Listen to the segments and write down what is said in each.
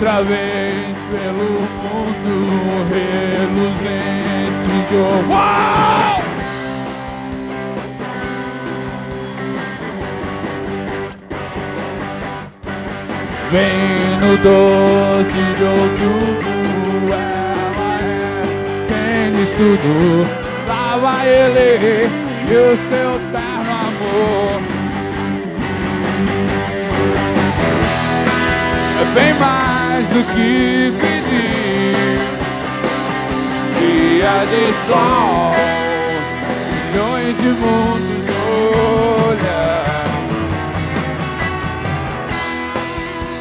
outra vez pelo mundo reluzente de Uau! Vem no doce de outubro, ela é quem diz tudo. Lá vai ele e o seu terno amor. É bem mais do que pedir. Dia de sol, milhões de mundos olhar.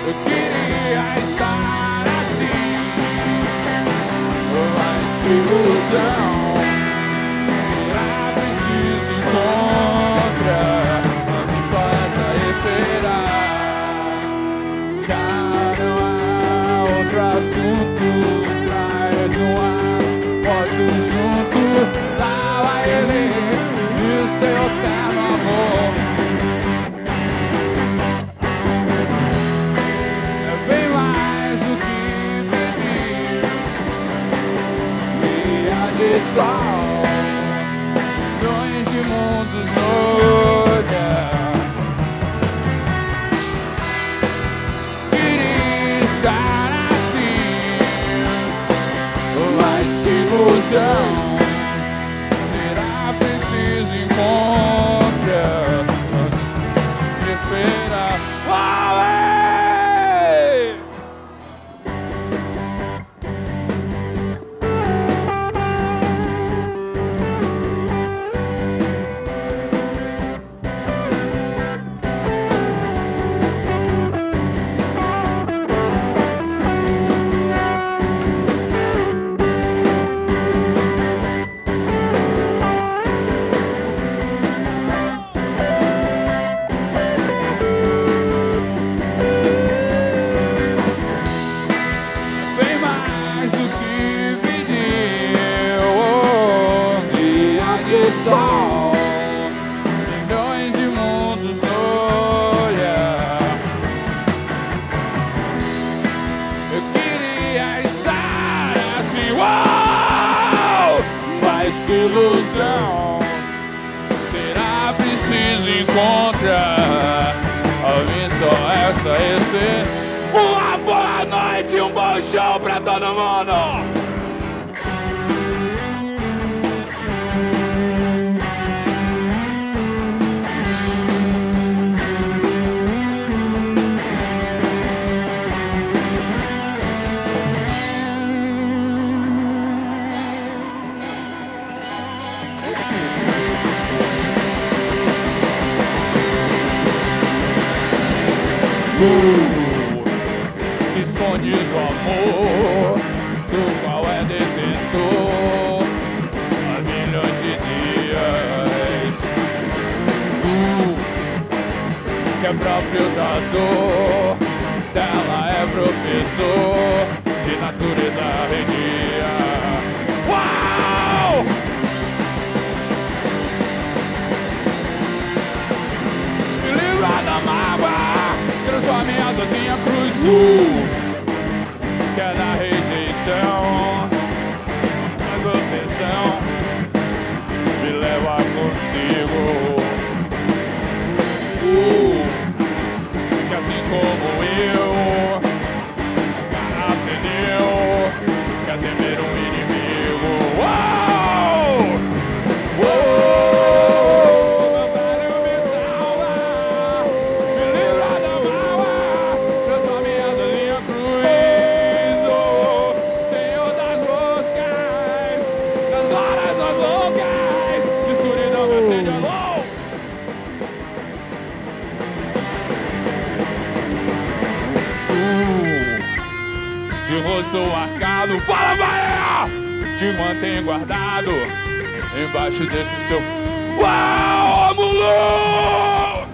Eu queria estar assim, mas que ilusão. Assunto. Traz uma foto junto. Lá vai ele e seu terno amor. É bem mais do que pedir Dia de sol Milhões de mundos no olhar Queria Mas Tu escondes o amor do qual é detentor há milhões de dias. Tu que é próprio da dor, dela é professor transforme a dozinha cruz. Uh, que é da rejeição, a confissão me leva consigo. Uh, que assim como eu, cara pneu, quer temer um inimigo. Guardado embaixo desse seu. Uau, Mulu!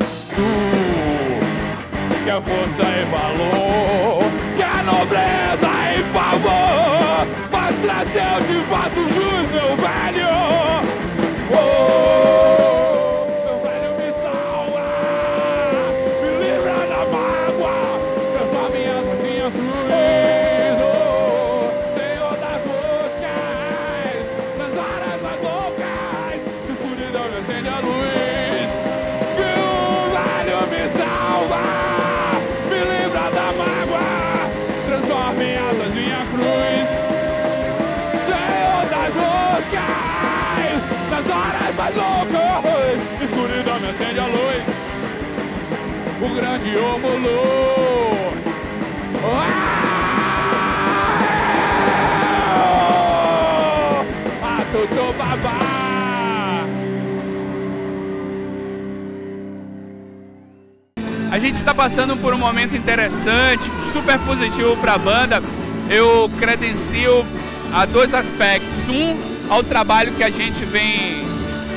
Tu que é força Ah, Tutu Babá. A gente está passando por um momento interessante, super positivo para a banda. Eu credencio a dois aspectos. Um, ao trabalho que a gente vem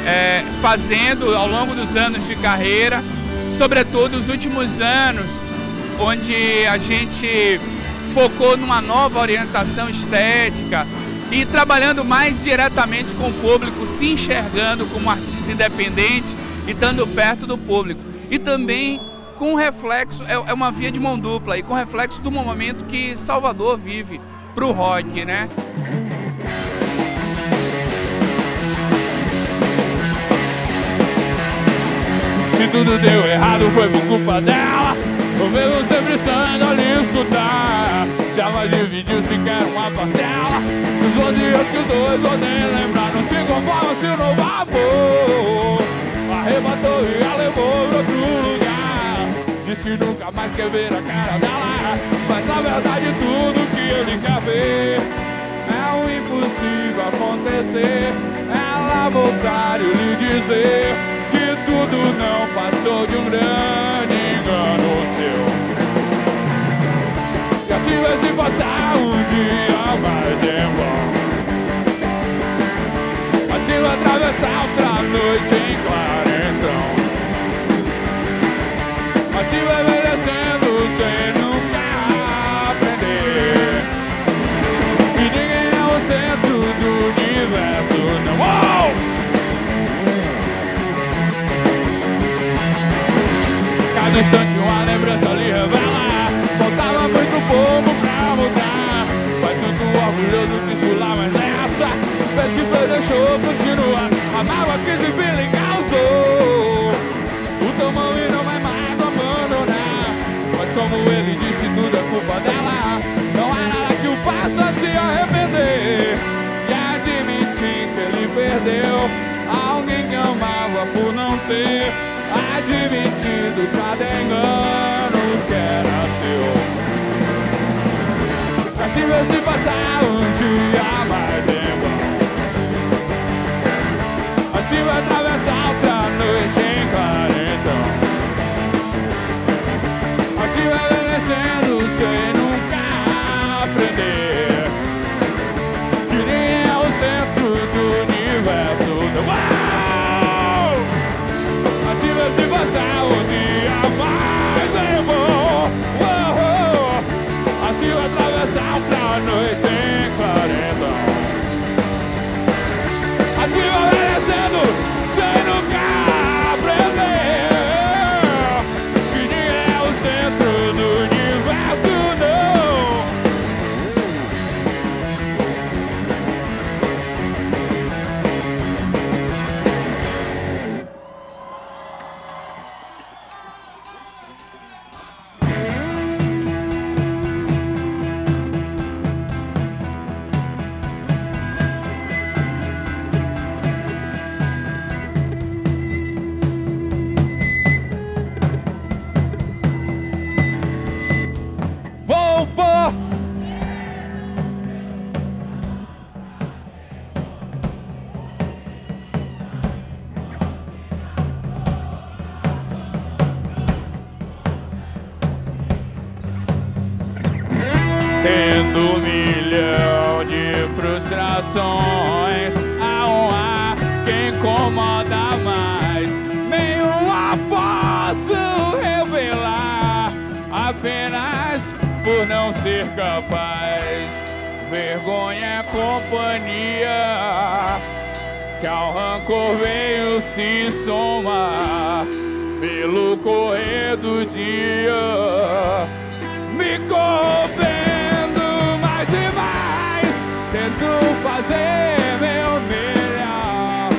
é, fazendo ao longo dos anos de carreira, sobretudo os últimos anos, onde a gente focou numa nova orientação estética e trabalhando mais diretamente com o público, se enxergando como artista independente e estando perto do público. E também com reflexo, é, é uma via de mão dupla, e com reflexo do momento que Salvador vive para o rock, né? Se tudo deu errado foi por culpa dela. O mesmo sempre sonhando lhe escutar. Jamais dividiu sequer uma parcela. Dos dias que os dois odeiam lembrar Não se conforma se o novo amor Arrebatou e a levou pra outro lugar. Diz que nunca mais quer ver a cara dela. Mas na verdade tudo que ele quer ver É o impossível acontecer. Ela voltar e lhe dizer tudo não passou de um grande engano seu. E assim vai se passar um dia mais em vão. Assim vai atravessar outra noite em clarentão Assim vai envelhecendo sem nunca aprender. Que ninguém é o centro do universo, não. Uou! Instante uma lembrança lhe revela. Faltava muito pouco pra mudar Mas sinto orgulhoso que isso lá, mas nessa Fez que fez, deixou continuar. A mágoa que se vira e causou. O tamanho e não vai mais abandonar. Mas como ele disse, tudo é culpa dela. Não há nada que o faça se arrepender E admitir que ele perdeu. Alguém que amava por não ter Admitido cada engano que era seu. Vai se passar Tendo um milhão de frustrações. Há quem incomoda mais? Nenhuma posso revelar. Apenas por não ser capaz. Vergonha é companhia. Que ao rancor veio se somar Pelo correr do dia me mais, tento fazer meu melhor.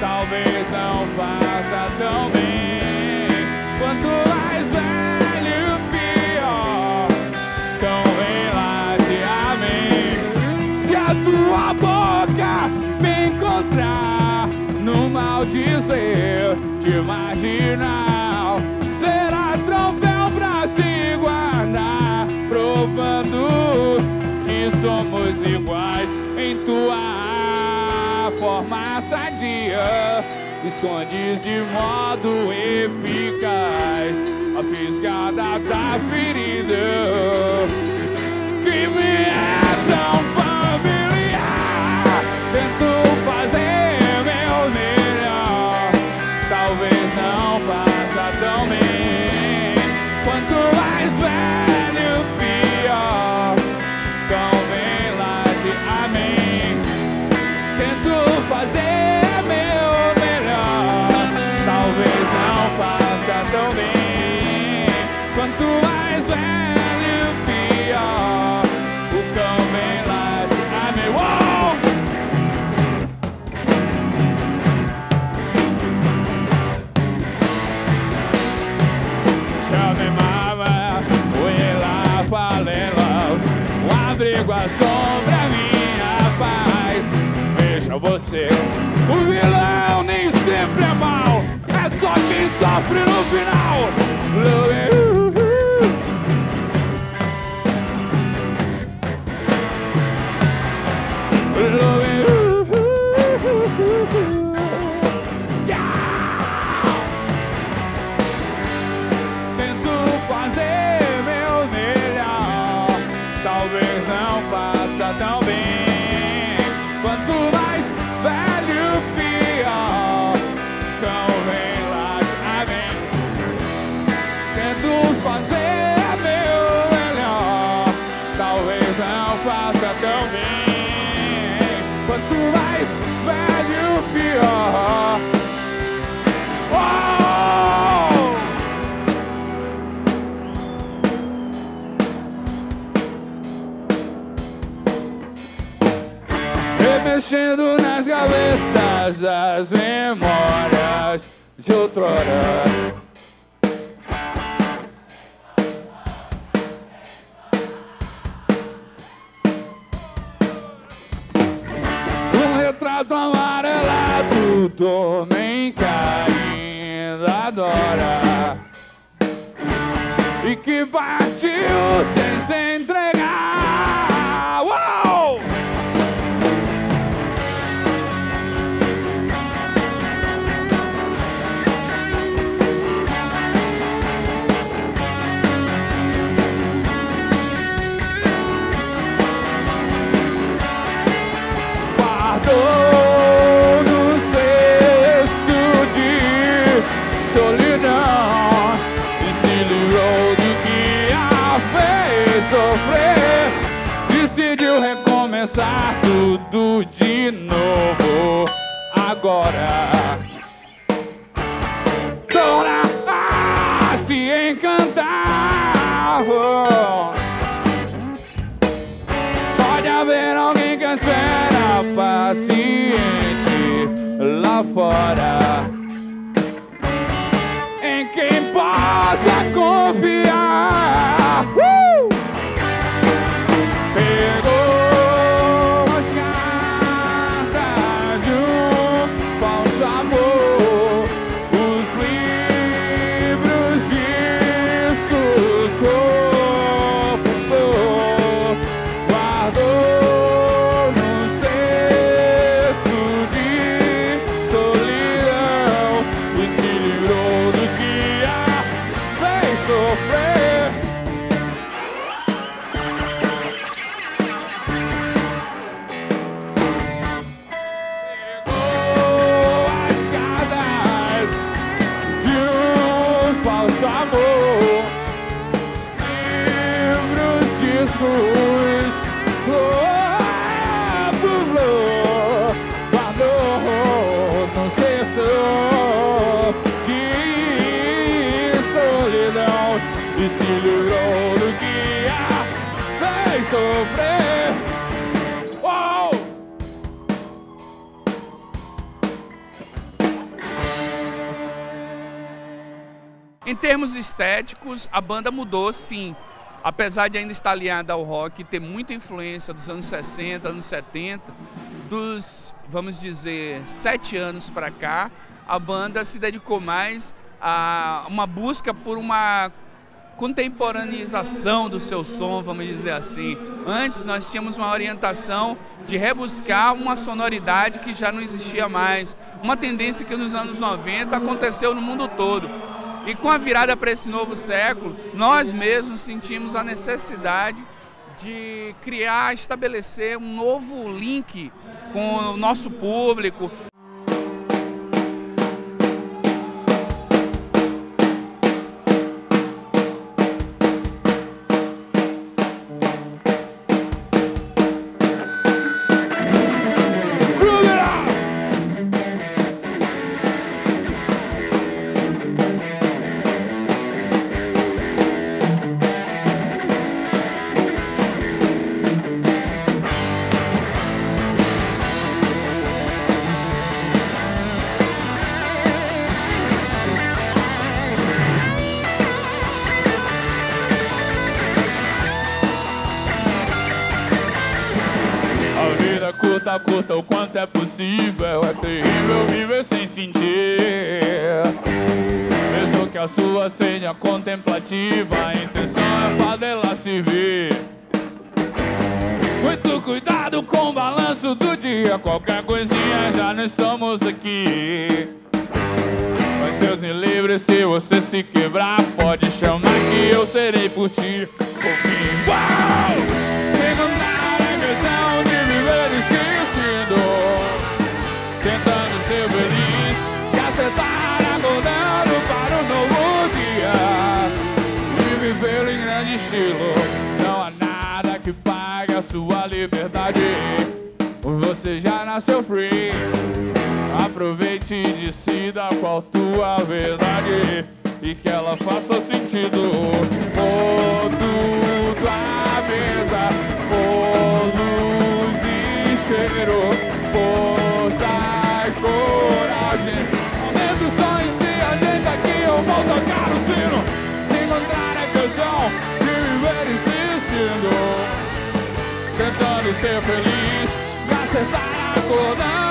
Talvez não faça tão bem. Quanto mais velho, pior. Então vem lá de amém. Se a tua boca me encontrar no mal dizer de marginal, será troféu pra se guardar, provando somos iguais em tua forma sadia. Escondes de modo eficaz a fisgada da ferida que me é tão familiar. Tento fazer meu melhor, talvez não faça tão bem. Quanto mais velho, Veja você, o vilão nem sempre é mal, é só quem sofre no final. Tento das memórias de outrora. Termos estéticos, a banda mudou sim. Apesar de ainda estar alinhada ao rock, ter muita influência dos anos 60, anos 70, dos, vamos dizer, sete anos para cá, a banda se dedicou mais a uma busca por uma contemporaneização do seu som, vamos dizer assim. Antes nós tínhamos uma orientação de rebuscar uma sonoridade que já não existia mais, uma tendência que nos anos 90 aconteceu no mundo todo. E com a virada para esse novo século, nós mesmos sentimos a necessidade de criar, estabelecer um novo link com o nosso público, é possível. É terrível viver sem sentir. Mesmo que a sua seja contemplativa, a intenção é fazê-la servir. Muito cuidado com o balanço do dia. Qualquer coisinha já não estamos aqui. Mas Deus me livre se você se quebrar. Pode chamar que eu serei por ti. Uau! Chega na direção de Acertar acordando para um novo dia. E viver em grande estilo. Não há nada que pague a sua liberdade. Você já nasceu free. Aproveite e decida qual tua verdade e que ela faça sentido. Pôr ser feliz, acertar acordando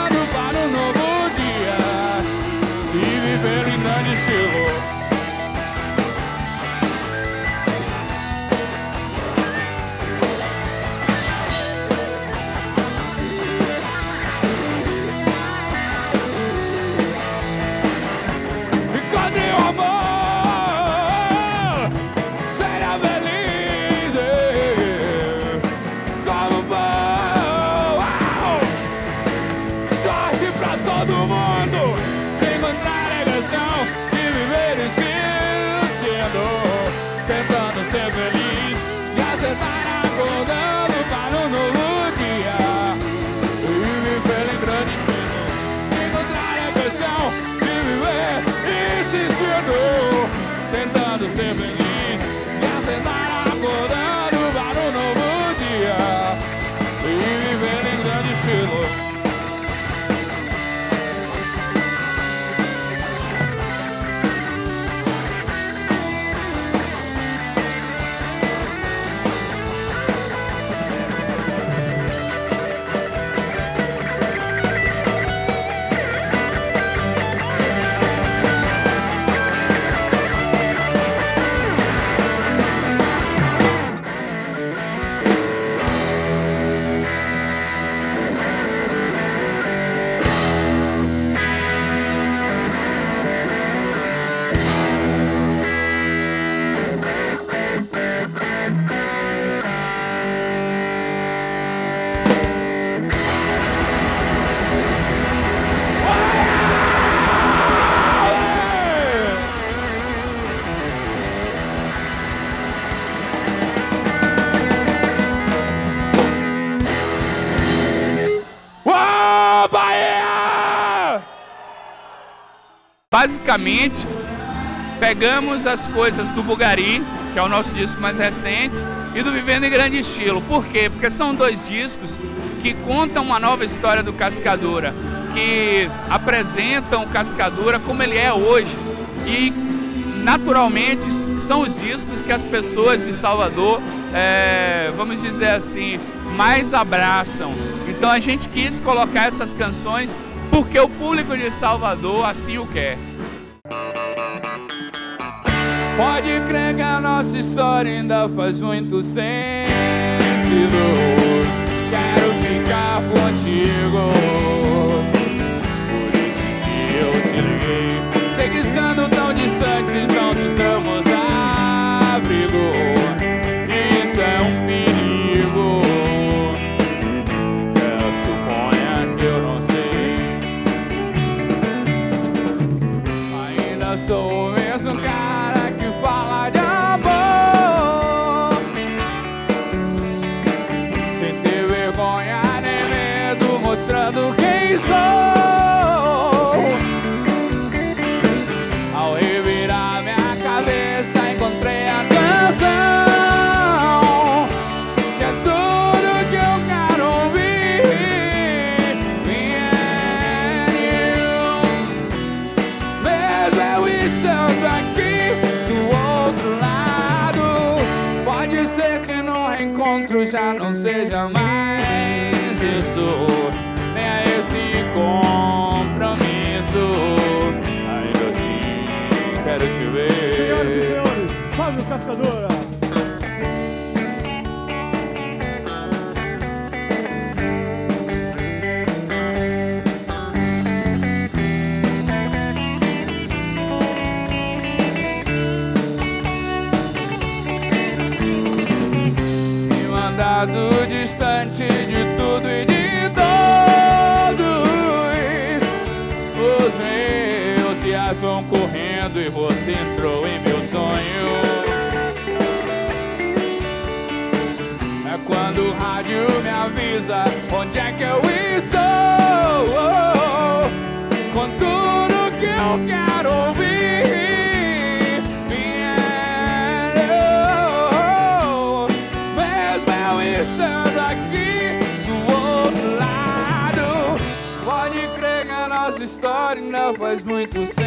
Basicamente, pegamos as coisas do Bugari, que é o nosso disco mais recente, e do Vivendo em Grande Estilo. Por quê? Porque são dois discos que contam uma nova história do Cascadura, que apresentam o Cascadura como ele é hoje. E naturalmente são os discos que as pessoas de Salvador, é, vamos dizer assim, mais abraçam. Então a gente quis colocar essas canções porque o público de Salvador assim o quer. Pode crer que a nossa história ainda faz muito sentido. Quero ficar contigo. Por isso que eu te liguei. Sei que estando tão distantes Me mandado distante de tudo e de todos. Os meus dias vão correndo e você entrou em rádio me avisa onde é que eu estou. Com tudo que eu quero ouvir. Minha- mesmo eu estando aqui do outro lado, pode crer que a nossa história ainda faz muito sentido.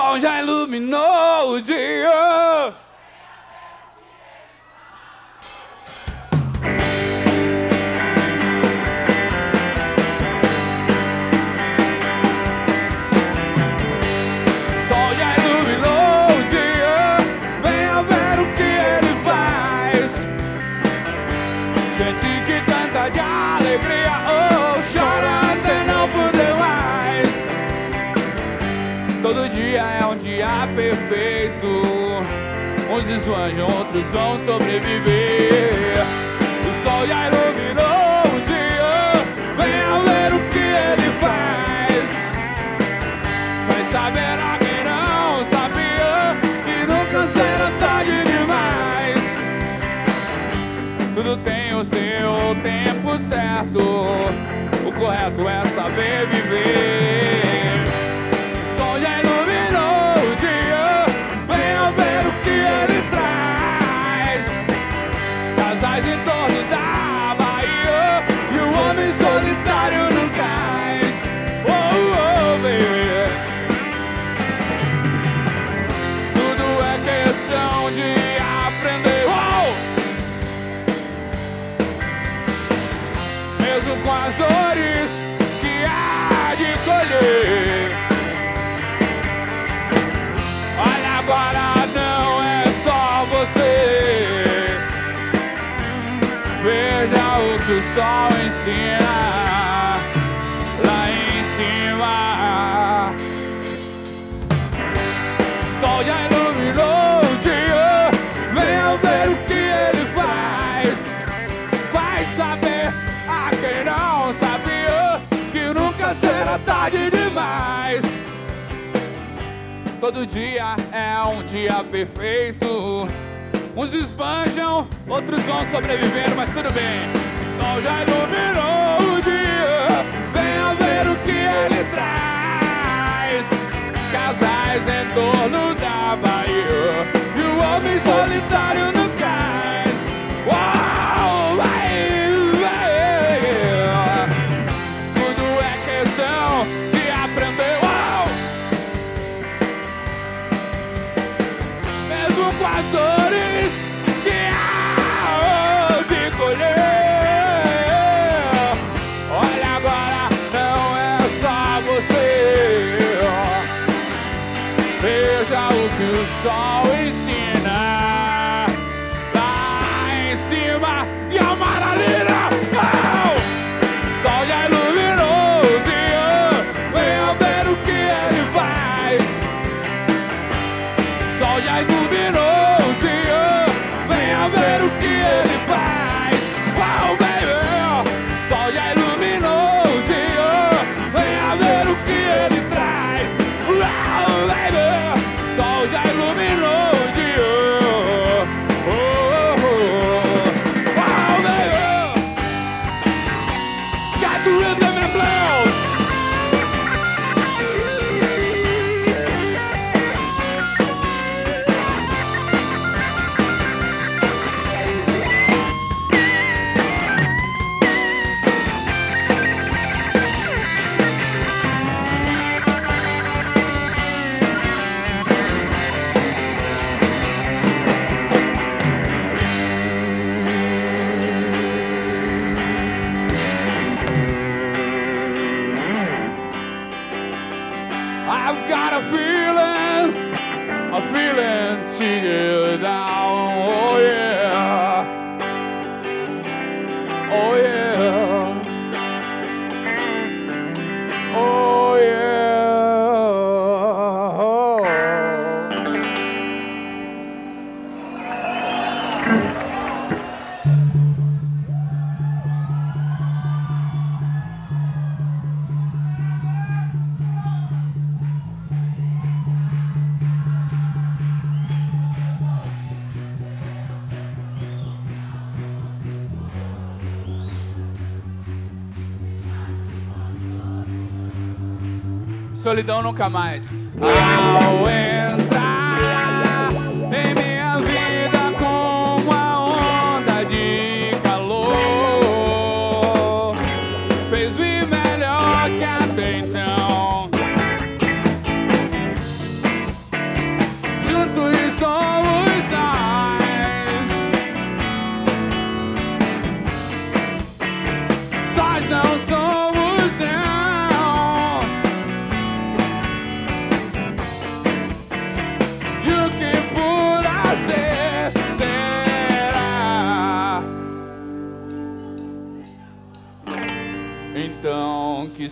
Sol já iluminou o dia. Perfeito. Uns esbanjam, outros vão sobreviver. O sol já iluminou o dia. Venha ver o que ele faz. Vai saber a quem não sabia que nunca será tarde demais. Tudo tem o seu tempo certo. O correto é saber viver. O sol já iluminou o dia. Ver o que ele traz. Casais em torno da sol ensina lá em cima. O sol já iluminou o dia, Venha ver o que ele faz. Vai saber a quem não sabia que nunca será tarde demais. Todo dia é um dia perfeito. Uns esbanjam, outros vão sobreviver, mas tudo bem sol já iluminou o dia. Venha ver o que ele traz. Casais em torno da Bahia e o homem solitário no cais. solidão nunca mais.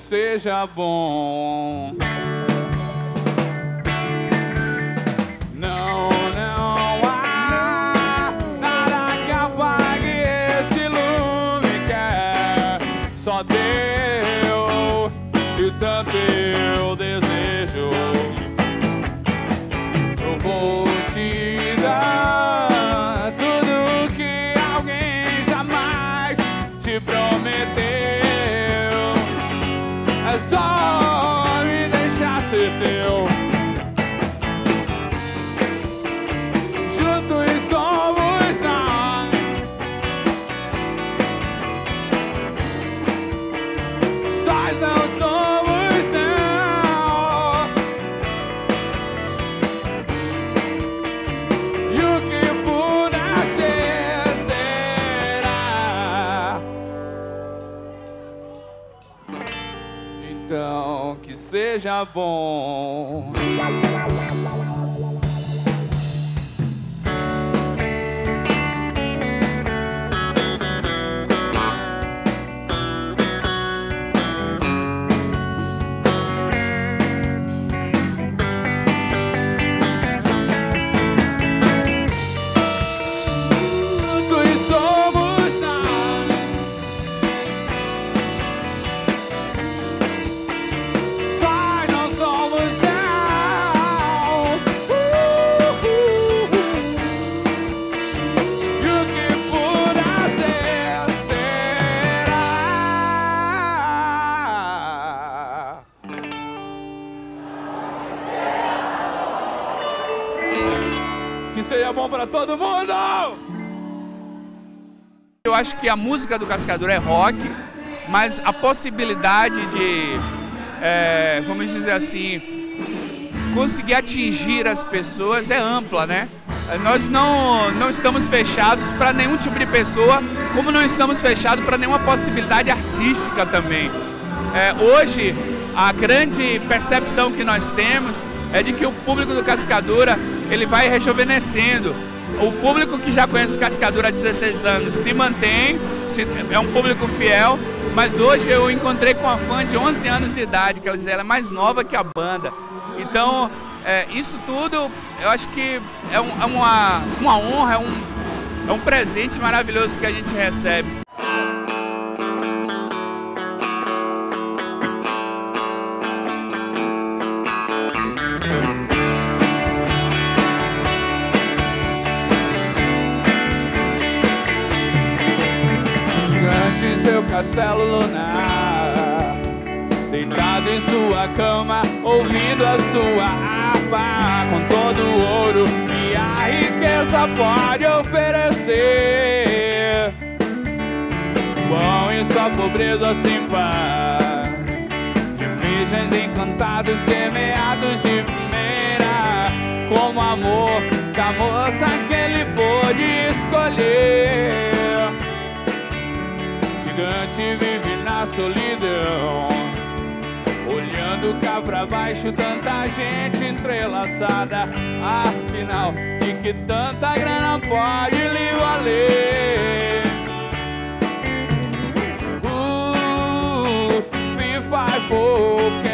seja bom. bom. Todo mundo! Eu acho que a música do Cascadura é rock, mas a possibilidade de, é, vamos dizer assim, conseguir atingir as pessoas é ampla, né? Nós não, não estamos fechados para nenhum tipo de pessoa, como não estamos fechados para nenhuma possibilidade artística também. É, hoje, a grande percepção que nós temos é de que o público do Cascadura ele vai rejuvenescendo. O público que já conhece o Cascadura há 16 anos se mantém, se, é um público fiel, mas hoje eu encontrei com uma fã de 11 anos de idade, que ela ela é mais nova que a banda. Então, é, isso tudo, eu acho que é, um, é uma, uma honra, é um, é um presente maravilhoso que a gente recebe. Cama, ouvindo a sua harpa Com todo o ouro que a riqueza pode oferecer. Bom em sua pobreza sem par De virgens encantados semeados de primeira Como amor da moça que ele pôde escolher. Gigante vive na solidão Pra baixo, tanta gente entrelaçada. Afinal, de que tanta grana pode lhe valer? Uh, FIFA for, quero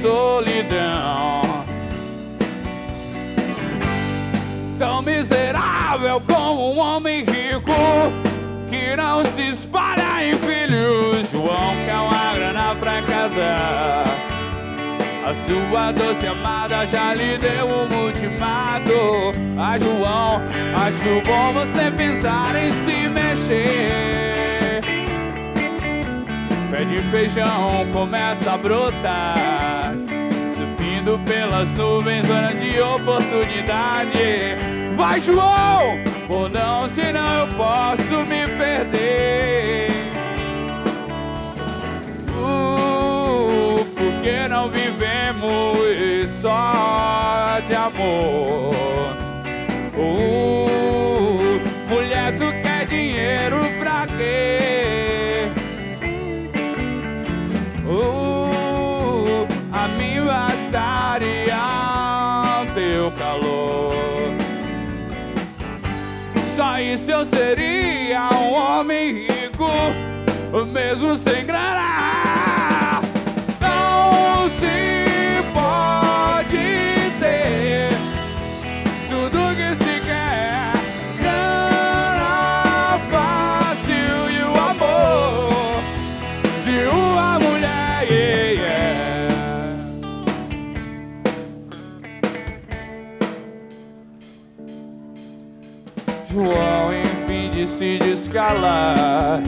solidão. Tão miserável como um homem rico que não se espalha em filhos. João quer uma grana pra casar. A sua doce amada já lhe deu um ultimato. Ah, João, acho bom você pensar em se mexer. Pé de feijão começa a brotar. Subindo pelas nuvens, zona de oportunidade. Vai João, ou não, senão eu posso me perder. Uh, Porque não vivemos só de amor? Uh, Mulher, tu quer dinheiro pra o teu calor. Só isso eu seria um homem rico, mesmo sem grana. De descalar.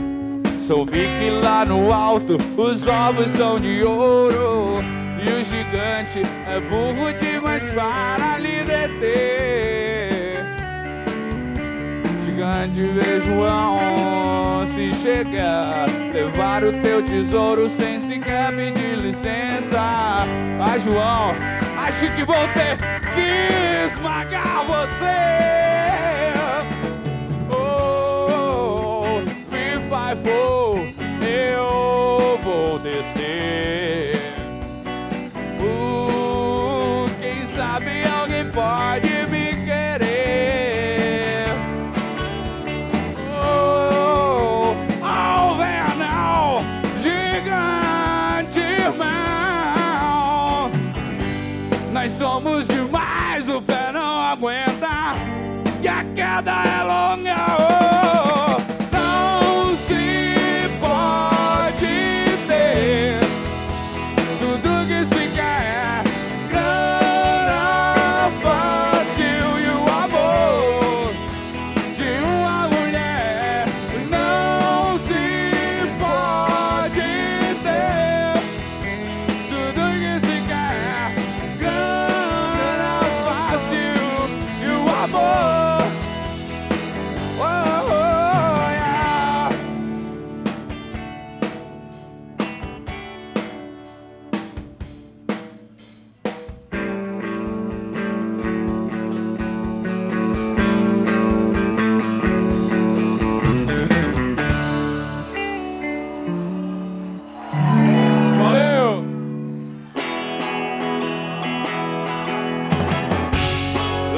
Soube que lá no alto os ovos são de ouro. E o gigante é burro demais para lhe deter. Gigante vê João se chegar Levar o teu tesouro sem sequer pedir licença Ah, João, acho que vou ter que esmagar você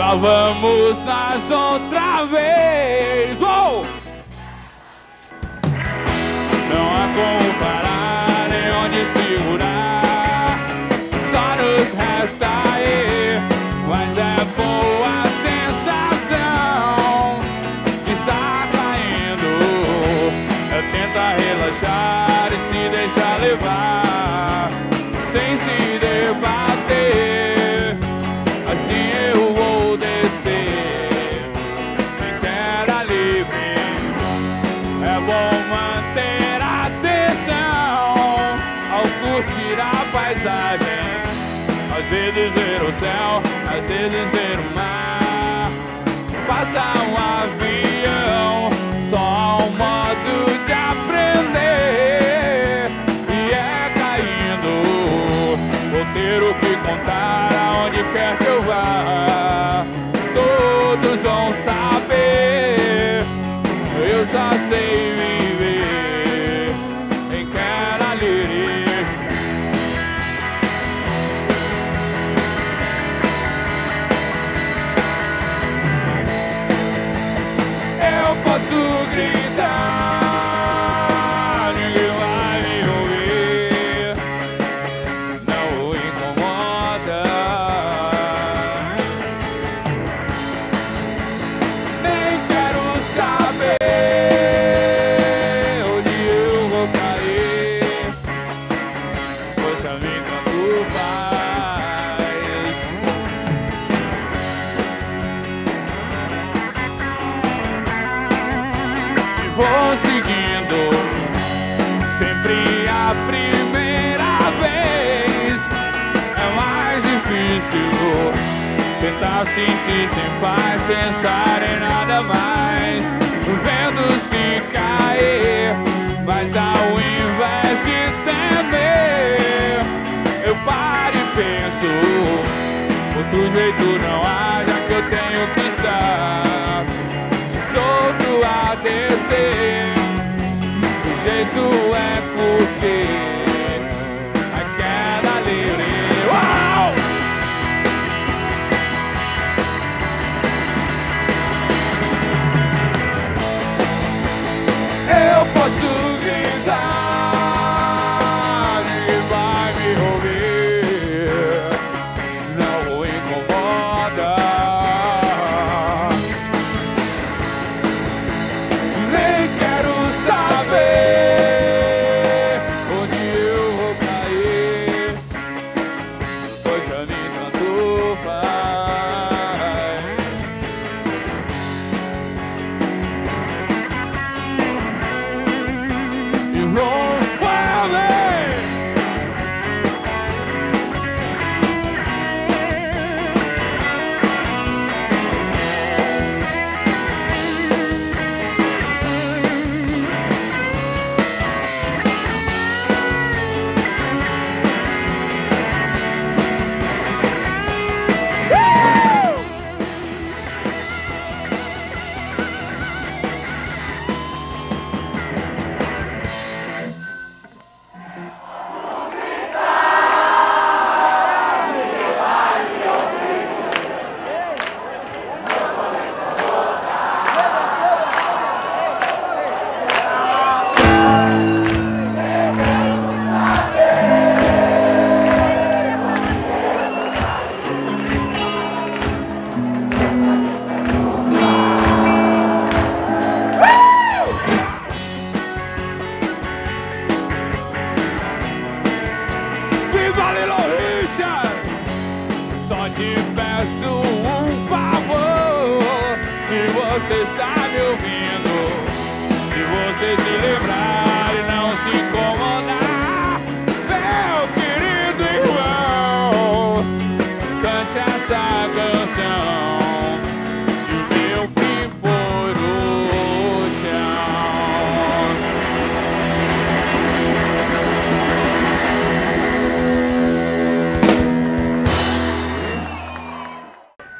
Lá vamos nós outra vez. Uou! Não há como parar nem onde segurar. Só nos resta ir, mas é boa a sensação de estar caindo. Tentar relaxar e se deixar levar, céu, às vezes ver o mar. Passar um avião, só um modo de aprender. E é caindo, vou ter o que contar aonde quer que eu vá. Todos vão saber. Eu só sei viver jeito não há, já que eu tenho que estar solto a descer. O jeito é curtir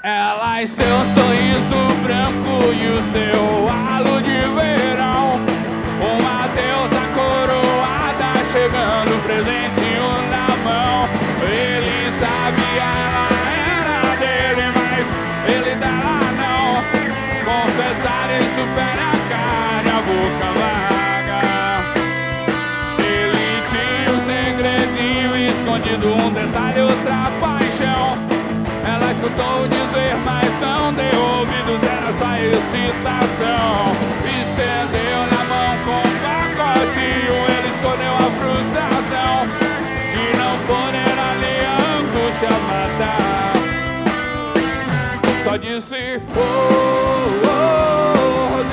Ela e seu sorriso branco e o seu halo de verão. Uma deusa coroada chegando, presentinho na mão. Ele sabia ela era dele, mas ele tá dela não. Confessar isso pera a cara, a boca vaga. Ele tinha um segredinho escondido, um detalhe, outra escutou dizer, mas não deu ouvidos, era só excitação. Estendeu-lhe a mão com um pacotinho, ele escondeu a frustração. E não poder ali a angústia matar. Só disse, oh, oh, Rosemary.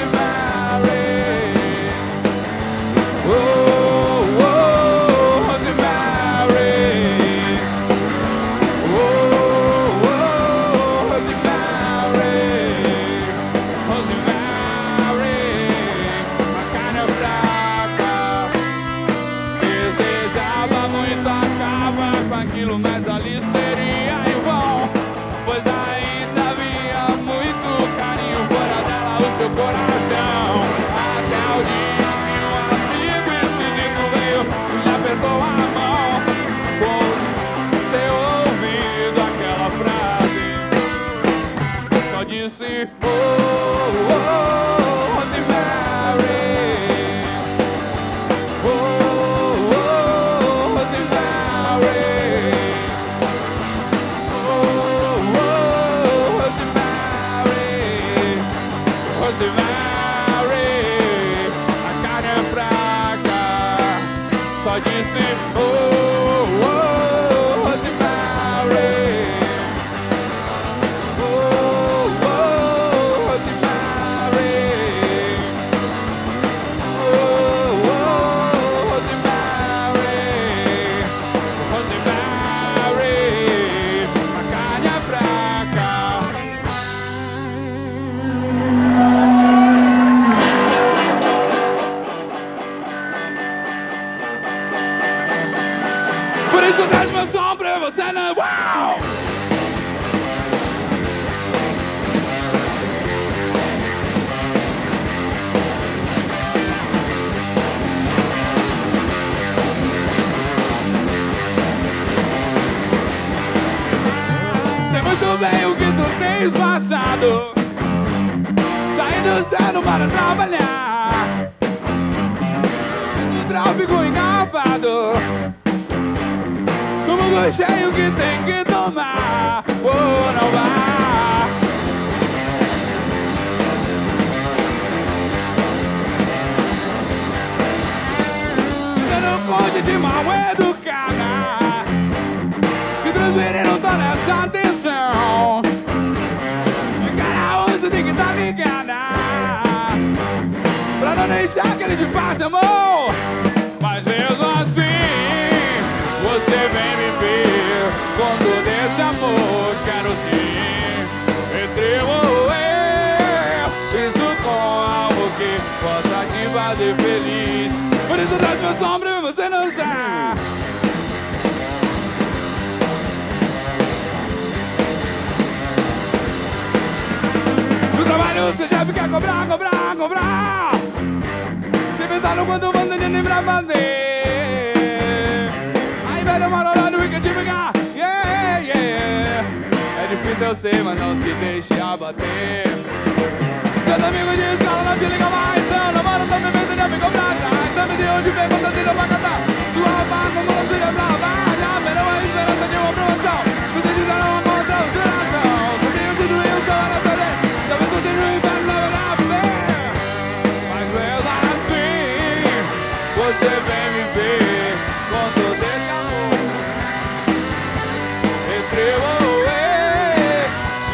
Se transferindo toda essa atenção. Cada um você tem que estar ligada. Pra não deixar que ele te passe a mão. Mas mesmo assim, você vem me ver com todo esse amor. Quero sim, eu. Isso com algo que possa te fazer feliz. Por isso meu sombra e você não sabe. Trabalho já quer cobrar, cobrar, cobrar. Se pensaram quando você nem pra fazer. Aí velho mano no que te pegar. Yeah, yeah. É difícil eu sei, mas não se deixe abater. Seus amigos de escola não te ligam mais. Seu namoro tá me vendo de amigo pra trás. Sabe de onde vem quando tira pra cantar. Sua vaga como se lhe trabalha. Pero a esperança de uma promoção. Você diz era uma consideração. Sabia tudo isso, era saber. Sabe você vem me ver com todo esse amor. Entre e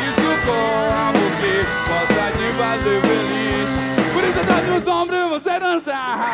isso com amor que possa te fazer feliz. Por isso tá no sombra e você dançar.